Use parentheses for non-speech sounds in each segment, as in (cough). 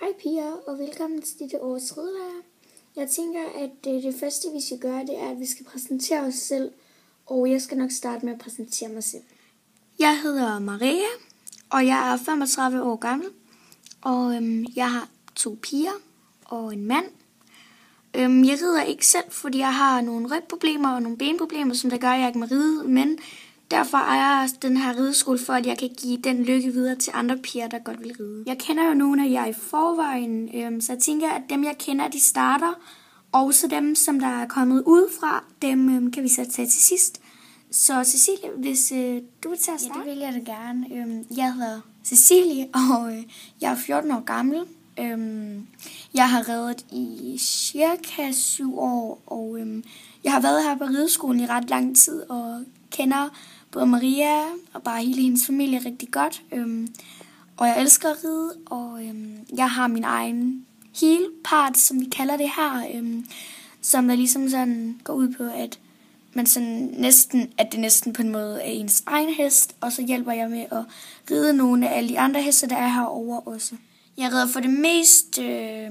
Hej piger, og velkommen til dette års ridelærer. Jeg tænker, at det, det første, vi skal gøre, det er, at vi skal præsentere os selv. Og jeg skal nok starte med at præsentere mig selv. Jeg hedder Maria, og jeg er 35 år gammel. Og øhm, jeg har to piger og en mand. Øhm, jeg rider ikke selv, fordi jeg har nogle rygproblemer og nogle benproblemer, som der gør, at jeg ikke må ride. Men derfor er jeg den her rideskole for, at jeg kan give den lykke videre til andre piger, der godt vil ride. Jeg kender jo nogle af jer i forvejen, øhm, så jeg tænker, at dem jeg kender, de starter. Og så dem, som der er kommet ud fra, dem øhm, kan vi så tage til sidst. Så Cecilie, hvis øh, du vil tage at starte. Ja, det vil jeg da gerne. Øhm, jeg hedder Cecilie, (laughs) og øh, jeg er 14 år gammel. Øhm, jeg har reddet i cirka 7 år, og øhm, jeg har været her på rideskolen i ret lang tid, og kender både Maria og bare hele hendes familie rigtig godt. Øhm, og jeg elsker at ride, og øhm, jeg har min egen heel part, som vi kalder det her, øhm, som der ligesom sådan går ud på, at man sådan næsten, at det næsten på en måde er ens egen hest, og så hjælper jeg med at ride nogle af alle de andre heste, der er herovre også. Jeg rider for det meste øh,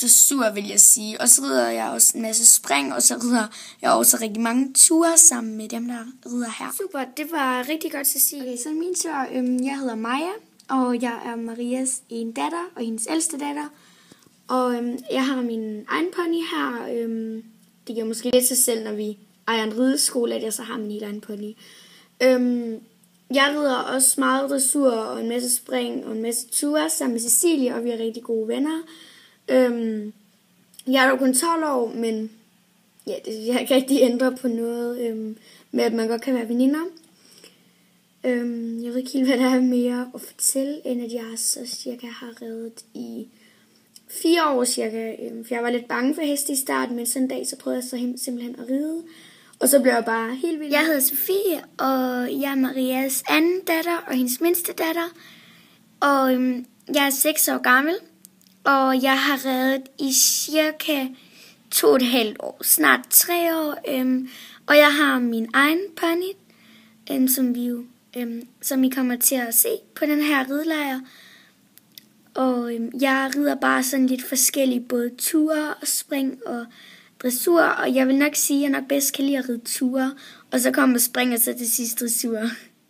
dressur, vil jeg sige. Og så rider jeg også en masse spring, og så rider jeg også rigtig mange ture sammen med dem, der rider her. Super, det var rigtig godt, Cecilie. Okay, så min tur. Øh, jeg hedder Maja, og jeg er Marias en datter, og hendes ældste datter. Og øh, jeg har min egen pony her. Øh, det giver måske lidt sig selv, når vi ejer en rideskole, at jeg så har min helt egen pony. Øh, jeg rider også meget dressur og en masse spring og en masse ture sammen med Cecilie, og vi er rigtig gode venner. Øhm, jeg er jo kun 12 år, men ja, det, jeg kan ikke rigtig ændre på noget øhm, med, at man godt kan være veninder. Øhm, jeg ved ikke helt, hvad der er mere at fortælle, end at jeg så cirka har reddet i fire år cirka. Øhm, for jeg var lidt bange for heste i starten, men sådan en dag, så prøvede jeg så simpelthen at ride. Og så blev jeg bare helt vildt. Jeg hedder Sofie, og jeg er Marias anden datter og hendes mindste datter. Og øhm, jeg er 6 år gammel, og jeg har reddet i cirka to og et halvt år, snart tre år. Øhm, og jeg har min egen pony, øhm, som vi jo, øhm, som I kommer til at se på den her ridlejr. Og øhm, jeg rider bare sådan lidt forskellige, både ture og spring og dressur, og jeg vil nok sige, at jeg nok bedst kan lide at ride ture, og så kommer spring og så til sidst dressur.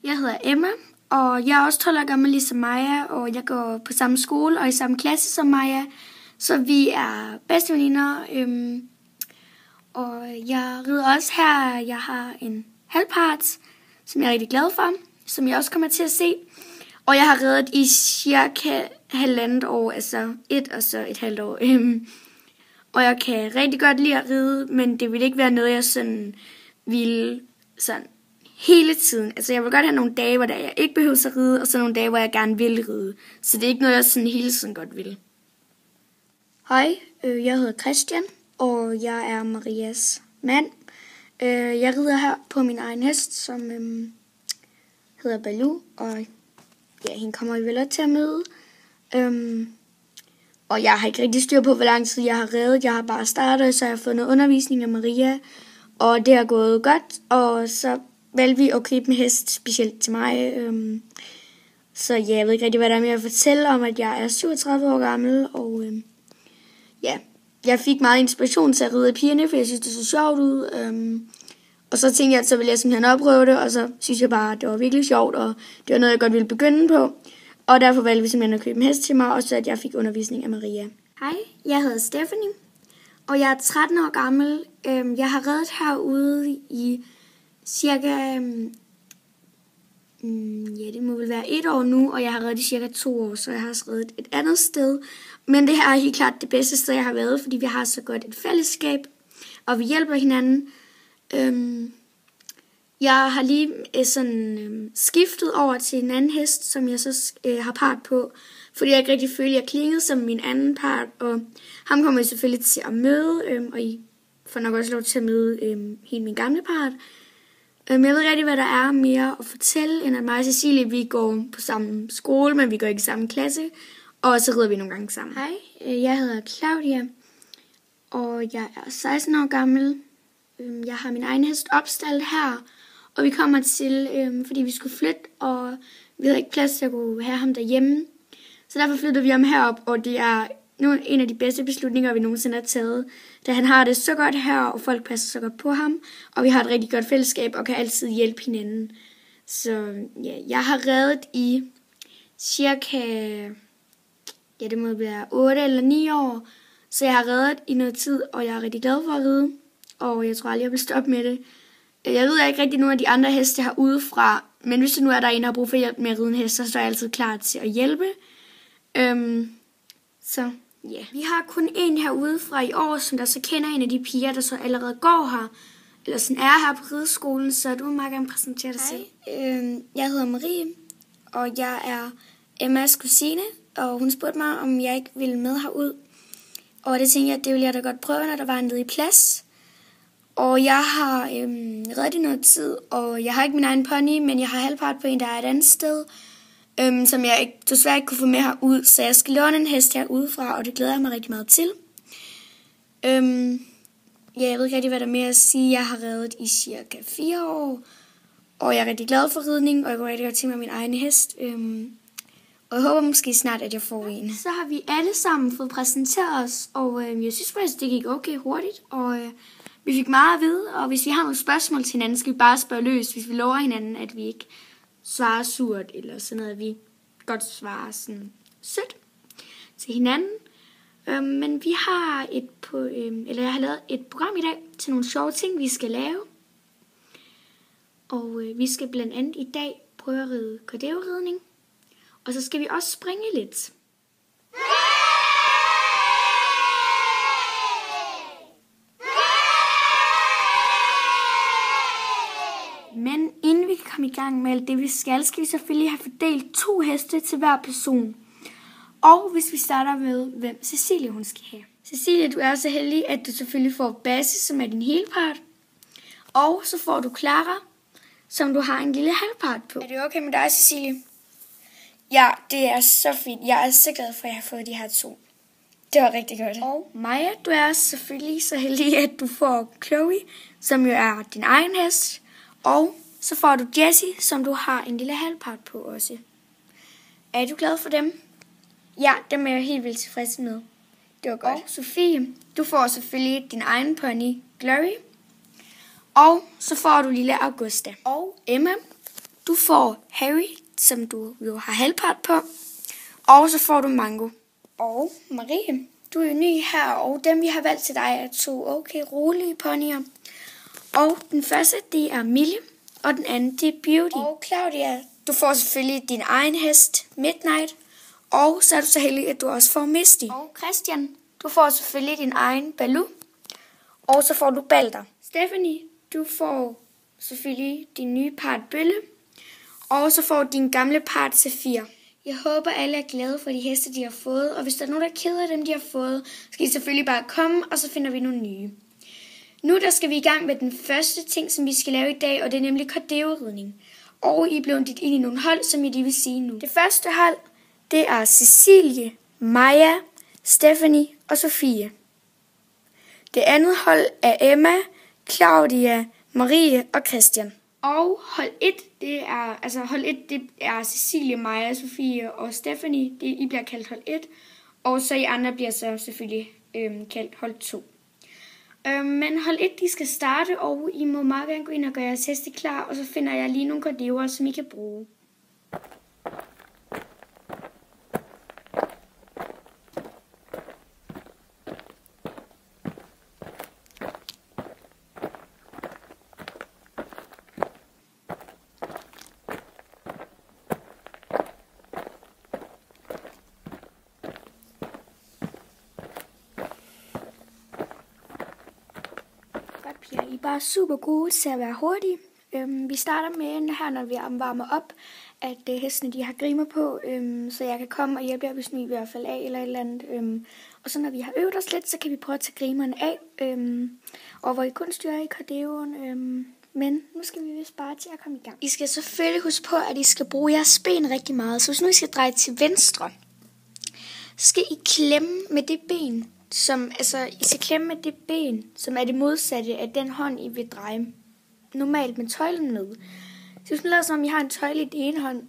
Jeg hedder Emma, og jeg er også 12 år gammel ligesom Maja, og jeg går på samme skole og i samme klasse som Maja, så vi er bedste veninder. Øhm, og jeg rider også her, jeg har en halvpart, som jeg er rigtig glad for, som jeg også kommer til at se. Og jeg har reddet i cirka halvandet år, altså et og så et halvt år. Øhm, og jeg kan rigtig godt lide at ride, men det vil ikke være noget, jeg sådan ville sådan hele tiden. Altså jeg vil godt have nogle dage, hvor jeg ikke behøver at ride, og så nogle dage, hvor jeg gerne vil ride. Så det er ikke noget, jeg sådan hele tiden godt vil. Hej, øh, jeg hedder Christian, og jeg er Marias mand. Øh, jeg rider her på min egen hest, som øh, hedder Balu, og ja, hende kommer I vel til at møde. Øh, og jeg har ikke rigtig styr på, hvor lang tid jeg har reddet. Jeg har bare startet, så jeg har fået noget undervisning af Maria. Og det har gået godt, og så valgte vi at købe en hest specielt til mig. Øhm, så ja, jeg ved ikke rigtig, hvad der er mere at fortælle om, at jeg er 37 år gammel. Og øhm, ja, jeg fik meget inspiration til at ride pigerne, for jeg synes, det så sjovt ud. Øhm, og så tænkte jeg, at så ville jeg simpelthen opprøve det, og så synes jeg bare, at det var virkelig sjovt, og det var noget, jeg godt ville begynde på. Og derfor valgte vi simpelthen at købe en hest til mig, og så at jeg fik undervisning af Maria. Hej, jeg hedder Stephanie, og jeg er 13 år gammel. Øhm, jeg har reddet herude i cirka... Øhm, mm, ja, det må vel være et år nu, og jeg har reddet i cirka to år, så jeg har også reddet et andet sted. Men det her er helt klart det bedste sted, jeg har været, fordi vi har så godt et fællesskab, og vi hjælper hinanden. Øhm, jeg har lige øh, sådan øh, skiftet over til en anden hest, som jeg så øh, har part på, fordi jeg ikke rigtig føler, at jeg klingede som min anden part, og ham kommer jeg selvfølgelig til at møde, øh, og I får nok også lov til at møde øh, hele min gamle part. Øhm, jeg ved rigtig, hvad der er mere at fortælle, end at mig og Cecilie, vi går på samme skole, men vi går ikke i samme klasse, og så rider vi nogle gange sammen. Hej, øh, jeg hedder Claudia, og jeg er 16 år gammel. Øhm, jeg har min egen hest opstillet her, og vi kommer til, øh, fordi vi skulle flytte, og vi havde ikke plads til at kunne have ham derhjemme. Så derfor flyttede vi ham herop, og det er nu en af de bedste beslutninger, vi nogensinde har taget. Da han har det så godt her, og folk passer så godt på ham, og vi har et rigtig godt fællesskab, og kan altid hjælpe hinanden. Så ja, jeg har reddet i cirka, ja det må være 8 eller 9 år, så jeg har reddet i noget tid, og jeg er rigtig glad for at ride, og jeg tror aldrig, jeg vil stoppe med det. Jeg ved ikke rigtig nogen af de andre heste, her har udefra, men hvis det nu er, der en, der har brug for hjælp med at ride en hest, så står jeg altid klar til at hjælpe. Øhm, så ja. Yeah. Vi har kun en herude fra i år, som der så kender en af de piger, der så allerede går her, eller sådan er her på rideskolen, så du må meget gerne præsentere dig selv. Øhm, jeg hedder Marie, og jeg er Emmas kusine, og hun spurgte mig, om jeg ikke ville med herud. Og det tænkte jeg, det ville jeg da godt prøve, når der var en ledig plads. Og jeg har øhm, reddet i noget tid, og jeg har ikke min egen pony, men jeg har halvpart på en, der er et andet sted, øhm, som jeg ikke, desværre ikke kunne få med herud. Så jeg skal låne en hest her udefra, og det glæder jeg mig rigtig meget til. Øhm, ja, jeg ved ikke rigtig, hvad der er mere at sige. Jeg har reddet i cirka 4 år, og jeg er rigtig glad for ridning, og jeg går rigtig godt tænke mig min egen hest. Øhm, og jeg håber måske snart, at jeg får en. Så har vi alle sammen fået præsenteret os, og øh, jeg synes faktisk, det gik okay hurtigt. Og øh, vi fik meget at vide, og hvis vi har nogle spørgsmål til hinanden, skal vi bare spørge løs, hvis vi lover hinanden, at vi ikke svarer surt, eller sådan noget, at vi godt svarer sådan sødt til hinanden. Øhm, men vi har et på, øhm, eller jeg har lavet et program i dag til nogle sjove ting, vi skal lave. Og øh, vi skal blandt andet i dag prøve at ride kordæveridning. Og så skal vi også springe lidt. Men inden vi kan komme i gang med alt det, vi skal, skal vi selvfølgelig have fordelt to heste til hver person. Og hvis vi starter med, hvem Cecilie hun skal have. Cecilie, du er så heldig, at du selvfølgelig får Basse, som er din helpart. Og så får du Clara, som du har en lille halvpart på. Er det okay med dig, Cecilie? Ja, det er så fint. Jeg er så glad for, at jeg har fået de her to. Det var rigtig godt. Og Maja, du er selvfølgelig så heldig, at du får Chloe, som jo er din egen hest. Og så får du Jessie, som du har en lille halvpart på også. Er du glad for dem? Ja, dem er jeg helt vildt tilfreds med. Det var godt. Og Sofie, du får selvfølgelig din egen pony, Glory. Og så får du lille Augusta. Og Emma, du får Harry, som du jo har halvpart på. Og så får du Mango. Og Marie, du er jo ny her, og dem vi har valgt til dig er to okay rolige ponyer. Og den første, det er Mille, og den anden, det er Beauty. Og Claudia, du får selvfølgelig din egen hest, Midnight. Og så er du så heldig, at du også får Misty. Og Christian, du får selvfølgelig din egen Baloo. Og så får du Balder. Stephanie, du får selvfølgelig din nye part Bølle. Og så får din gamle part Safir. Jeg håber, alle er glade for de heste, de har fået. Og hvis der er nogen, der er ked af dem, de har fået, skal de selvfølgelig bare komme, og så finder vi nogle nye. Nu der skal vi i gang med den første ting, som vi skal lave i dag, og det er nemlig kordæveridning. Og I er blevet dit ind i nogle hold, som jeg lige vil sige nu. Det første hold, det er Cecilie, Maja, Stephanie og Sofie. Det andet hold er Emma, Claudia, Marie og Christian. Og hold 1, det er, altså hold 1, det er Cecilie, Maja, Sofie og Stephanie. Det, I bliver kaldt hold 1. Og så I andre bliver så selvfølgelig øhm, kaldt hold 2. Øh, men hold 1, de skal starte, og I må meget gerne gå ind og gøre jeres heste klar, og så finder jeg lige nogle kordever, som I kan bruge. Ja, I er bare super gode til at være hurtige. Øhm, vi starter med her, når vi varmer op, at øh, hestene de har grimer på, øhm, så jeg kan komme og hjælpe jer, hvis nu I hvert fald af eller et eller andet. Øhm, og så når vi har øvet os lidt, så kan vi prøve at tage grimerne af, øhm, og hvor I kun styrer i kardeoen. Øhm, men nu skal vi vist bare til at komme i gang. I skal selvfølgelig huske på, at I skal bruge jeres ben rigtig meget. Så hvis nu I skal dreje til venstre, så skal I klemme med det ben, som, altså, I skal klemme med det ben, som er det modsatte af den hånd, I vil dreje normalt med tøjlen med. Så hvis man lader som om, I har en tøjle i den ene hånd,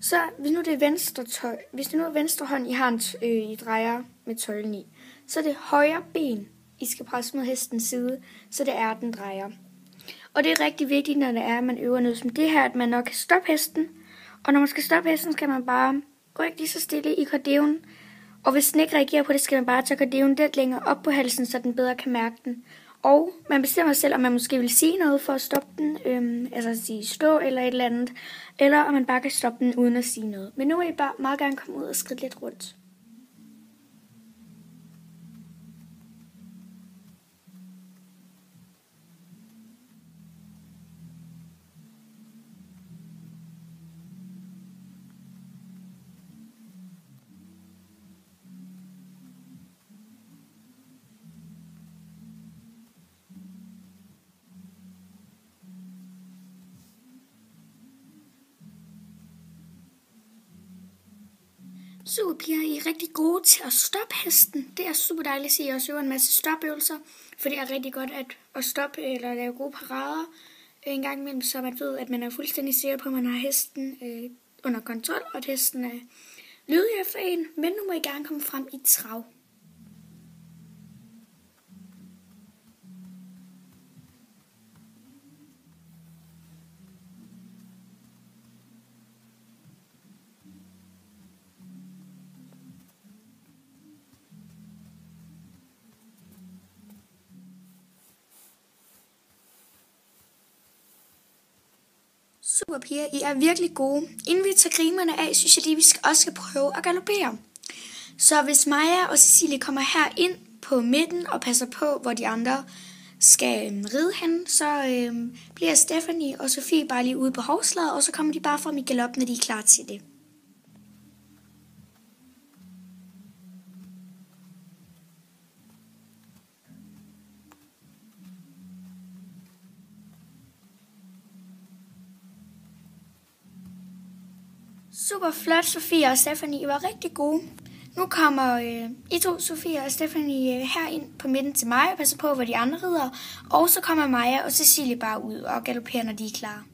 Så hvis nu det er venstre, tøj, hvis det nu er venstre hånd, I har en øh, I drejer med tøjlen i, så er det højre ben, I skal presse mod hestens side, så det er, den drejer. Og det er rigtig vigtigt, når det er, at man øver noget som det her, at man nok kan stoppe hesten. Og når man skal stoppe hesten, skal man bare rykke lige så stille i kordeven. Og hvis den ikke reagerer på det, skal man bare tage kordeven lidt længere op på halsen, så den bedre kan mærke den. Og man bestemmer selv, om man måske vil sige noget for at stoppe den, øhm, altså at sige stå eller et eller andet, eller om man bare kan stoppe den uden at sige noget. Men nu vil I bare meget gerne komme ud og skride lidt rundt. Super piger, I er rigtig gode til at stoppe hesten. Det er super dejligt at se, at I også øver en masse stopøvelser, for det er rigtig godt at, at stoppe eller lave gode parader øh, en gang imellem, så man ved, at man er fuldstændig sikker på, at man har hesten øh, under kontrol, og at hesten er lydig efter en. Men nu må I gerne komme frem i trav. Super piger, I er virkelig gode. Inden vi tager grimerne af, synes jeg lige, vi skal også skal prøve at galopere. Så hvis Maja og Cecilie kommer her ind på midten og passer på, hvor de andre skal øhm, ride hen, så øh, bliver Stephanie og Sofie bare lige ude på hovslaget, og så kommer de bare frem i galop, når de er klar til det. Super flot, Sofia og Stephanie. I var rigtig gode. Nu kommer øh, I to, Sofia og Stephanie, øh, her ind på midten til mig og passer på, hvor de andre rider. Og så kommer Maja og Cecilie bare ud og galopperer, når de er klar.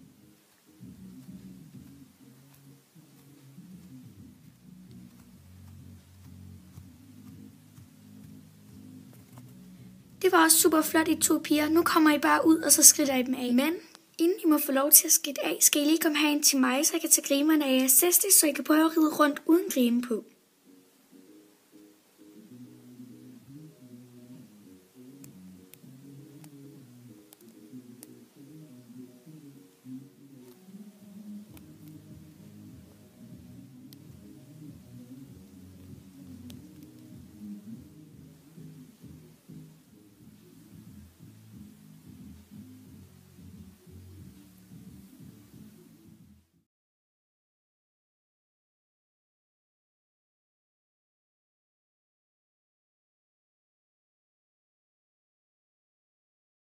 Det var også super flot, I to piger. Nu kommer I bare ud, og så skrider I dem af. Men Inden I må få lov til at skridte af, skal I lige komme herind til mig, så jeg kan tage grimerne af jer så I kan prøve at ride rundt uden grime på.